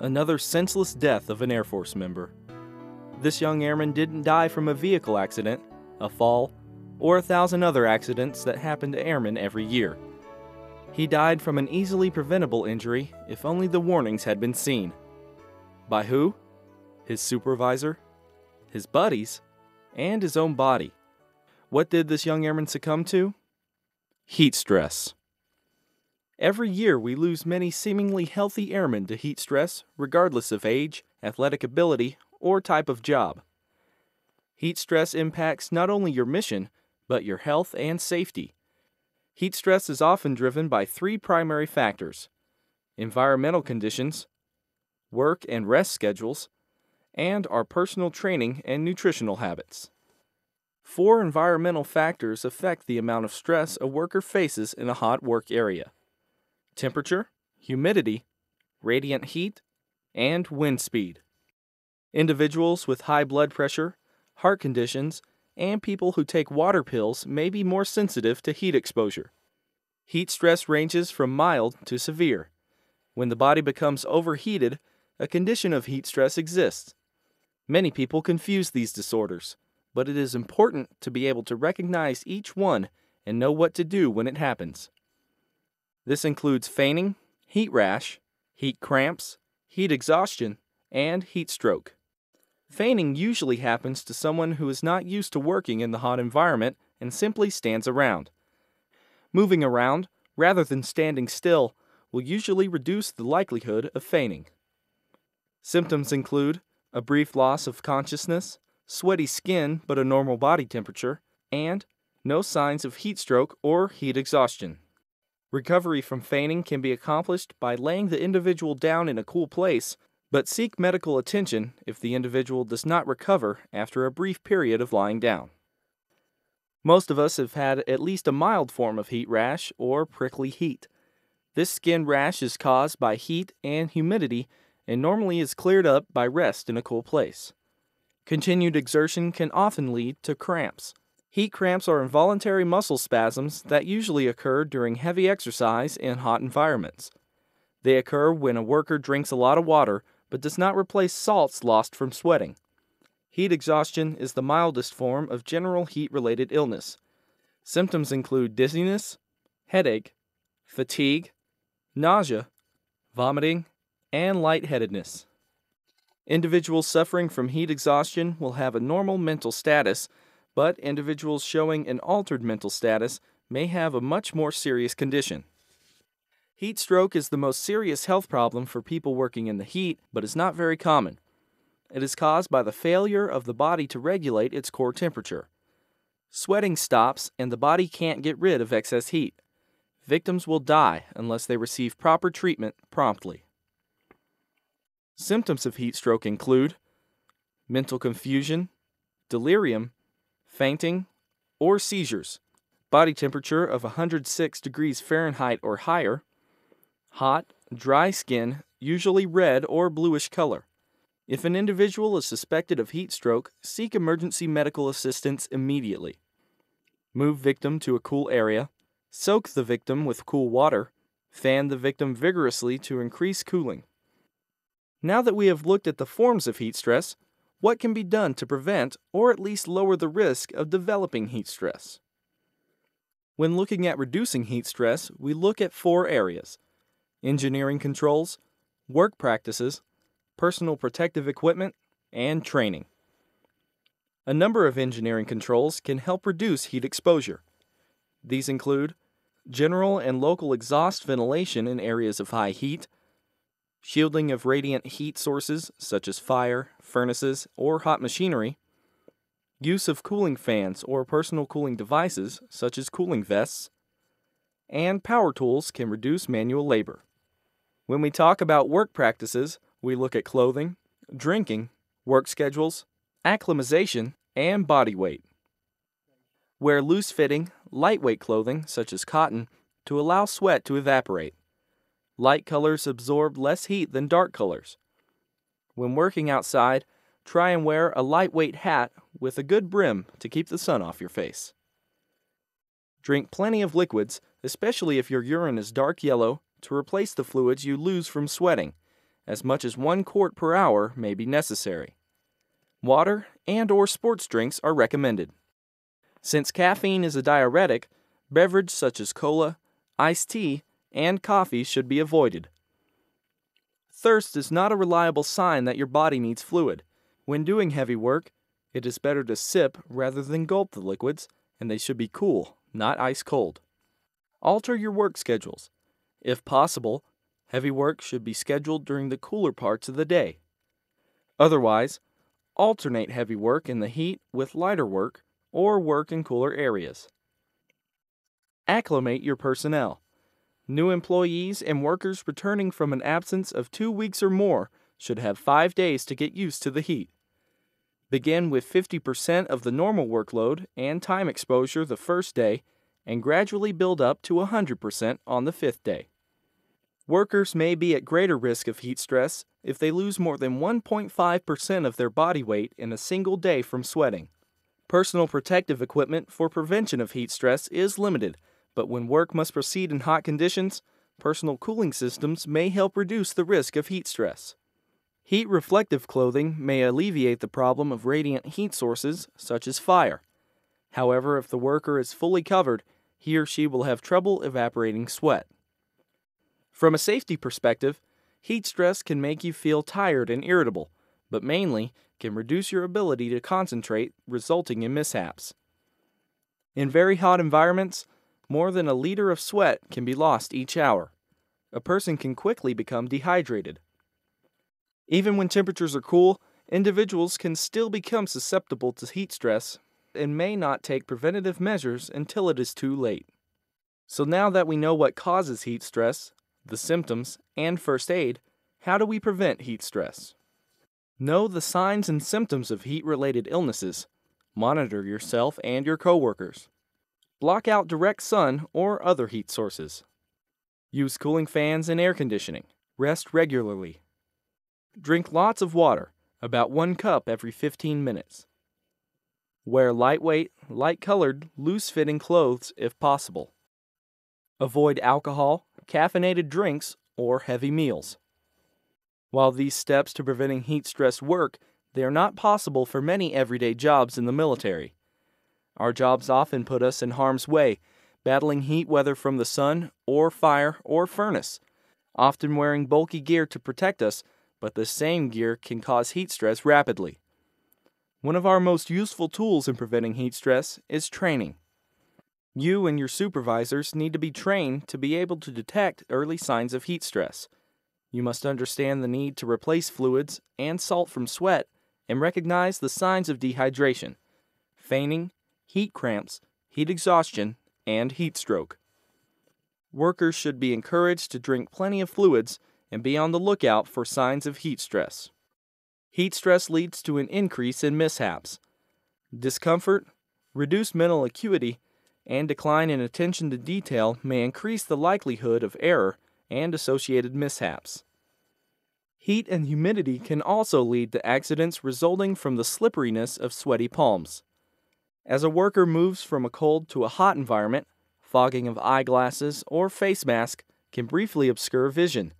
another senseless death of an Air Force member. This young airman didn't die from a vehicle accident, a fall, or a thousand other accidents that happen to airmen every year. He died from an easily preventable injury if only the warnings had been seen. By who? His supervisor, his buddies, and his own body. What did this young airman succumb to? Heat stress. Every year, we lose many seemingly healthy airmen to heat stress, regardless of age, athletic ability, or type of job. Heat stress impacts not only your mission, but your health and safety. Heat stress is often driven by three primary factors environmental conditions, work and rest schedules, and our personal training and nutritional habits. Four environmental factors affect the amount of stress a worker faces in a hot work area temperature, humidity, radiant heat, and wind speed. Individuals with high blood pressure, heart conditions, and people who take water pills may be more sensitive to heat exposure. Heat stress ranges from mild to severe. When the body becomes overheated, a condition of heat stress exists. Many people confuse these disorders, but it is important to be able to recognize each one and know what to do when it happens. This includes fainting, heat rash, heat cramps, heat exhaustion, and heat stroke. Fainting usually happens to someone who is not used to working in the hot environment and simply stands around. Moving around, rather than standing still, will usually reduce the likelihood of fainting. Symptoms include a brief loss of consciousness, sweaty skin but a normal body temperature, and no signs of heat stroke or heat exhaustion. Recovery from fainting can be accomplished by laying the individual down in a cool place, but seek medical attention if the individual does not recover after a brief period of lying down. Most of us have had at least a mild form of heat rash or prickly heat. This skin rash is caused by heat and humidity and normally is cleared up by rest in a cool place. Continued exertion can often lead to cramps. Heat cramps are involuntary muscle spasms that usually occur during heavy exercise in hot environments. They occur when a worker drinks a lot of water but does not replace salts lost from sweating. Heat exhaustion is the mildest form of general heat related illness. Symptoms include dizziness, headache, fatigue, nausea, vomiting, and lightheadedness. Individuals suffering from heat exhaustion will have a normal mental status but individuals showing an altered mental status may have a much more serious condition. Heat stroke is the most serious health problem for people working in the heat, but is not very common. It is caused by the failure of the body to regulate its core temperature. Sweating stops and the body can't get rid of excess heat. Victims will die unless they receive proper treatment promptly. Symptoms of heat stroke include mental confusion, delirium, fainting, or seizures, body temperature of 106 degrees Fahrenheit or higher, hot, dry skin, usually red or bluish color. If an individual is suspected of heat stroke, seek emergency medical assistance immediately. Move victim to a cool area, soak the victim with cool water, fan the victim vigorously to increase cooling. Now that we have looked at the forms of heat stress, what can be done to prevent or at least lower the risk of developing heat stress? When looking at reducing heat stress, we look at four areas engineering controls, work practices, personal protective equipment, and training. A number of engineering controls can help reduce heat exposure. These include general and local exhaust ventilation in areas of high heat, shielding of radiant heat sources such as fire, furnaces, or hot machinery, use of cooling fans or personal cooling devices such as cooling vests, and power tools can reduce manual labor. When we talk about work practices, we look at clothing, drinking, work schedules, acclimatization, and body weight. Wear loose fitting, lightweight clothing such as cotton to allow sweat to evaporate. Light colors absorb less heat than dark colors. When working outside, try and wear a lightweight hat with a good brim to keep the sun off your face. Drink plenty of liquids, especially if your urine is dark yellow, to replace the fluids you lose from sweating, as much as 1 quart per hour may be necessary. Water and or sports drinks are recommended. Since caffeine is a diuretic, beverages such as cola, iced tea, and coffee should be avoided. Thirst is not a reliable sign that your body needs fluid. When doing heavy work, it is better to sip rather than gulp the liquids, and they should be cool, not ice cold. Alter your work schedules. If possible, heavy work should be scheduled during the cooler parts of the day. Otherwise, alternate heavy work in the heat with lighter work or work in cooler areas. Acclimate your personnel. New employees and workers returning from an absence of two weeks or more should have five days to get used to the heat. Begin with 50% of the normal workload and time exposure the first day and gradually build up to 100% on the fifth day. Workers may be at greater risk of heat stress if they lose more than 1.5% of their body weight in a single day from sweating. Personal protective equipment for prevention of heat stress is limited but when work must proceed in hot conditions, personal cooling systems may help reduce the risk of heat stress. Heat reflective clothing may alleviate the problem of radiant heat sources, such as fire. However, if the worker is fully covered, he or she will have trouble evaporating sweat. From a safety perspective, heat stress can make you feel tired and irritable, but mainly can reduce your ability to concentrate, resulting in mishaps. In very hot environments, more than a liter of sweat can be lost each hour. A person can quickly become dehydrated. Even when temperatures are cool, individuals can still become susceptible to heat stress and may not take preventative measures until it is too late. So now that we know what causes heat stress, the symptoms, and first aid, how do we prevent heat stress? Know the signs and symptoms of heat related illnesses. Monitor yourself and your coworkers. Block out direct sun or other heat sources. Use cooling fans and air conditioning. Rest regularly. Drink lots of water, about one cup every 15 minutes. Wear lightweight, light colored, loose fitting clothes if possible. Avoid alcohol, caffeinated drinks, or heavy meals. While these steps to preventing heat stress work, they are not possible for many everyday jobs in the military. Our jobs often put us in harm's way, battling heat whether from the sun, or fire, or furnace, often wearing bulky gear to protect us, but the same gear can cause heat stress rapidly. One of our most useful tools in preventing heat stress is training. You and your supervisors need to be trained to be able to detect early signs of heat stress. You must understand the need to replace fluids and salt from sweat and recognize the signs of dehydration, fainting, heat cramps, heat exhaustion, and heat stroke. Workers should be encouraged to drink plenty of fluids and be on the lookout for signs of heat stress. Heat stress leads to an increase in mishaps. Discomfort, reduced mental acuity, and decline in attention to detail may increase the likelihood of error and associated mishaps. Heat and humidity can also lead to accidents resulting from the slipperiness of sweaty palms. As a worker moves from a cold to a hot environment, fogging of eyeglasses or face mask can briefly obscure vision,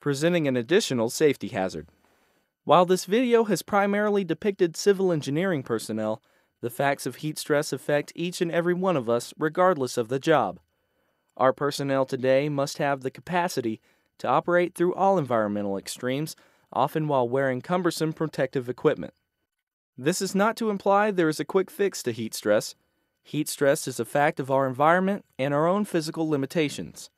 presenting an additional safety hazard. While this video has primarily depicted civil engineering personnel, the facts of heat stress affect each and every one of us regardless of the job. Our personnel today must have the capacity to operate through all environmental extremes, often while wearing cumbersome protective equipment. This is not to imply there is a quick fix to heat stress. Heat stress is a fact of our environment and our own physical limitations.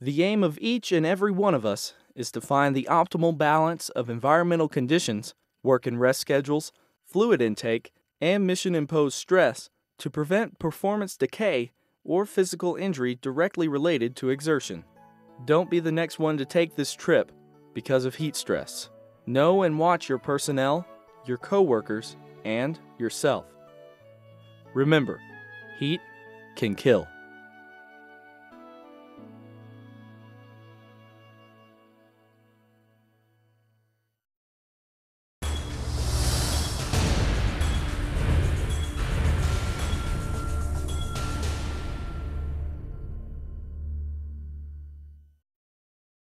The aim of each and every one of us is to find the optimal balance of environmental conditions, work and rest schedules, fluid intake, and mission imposed stress to prevent performance decay or physical injury directly related to exertion. Don't be the next one to take this trip because of heat stress. Know and watch your personnel your coworkers, and yourself. Remember, heat can kill.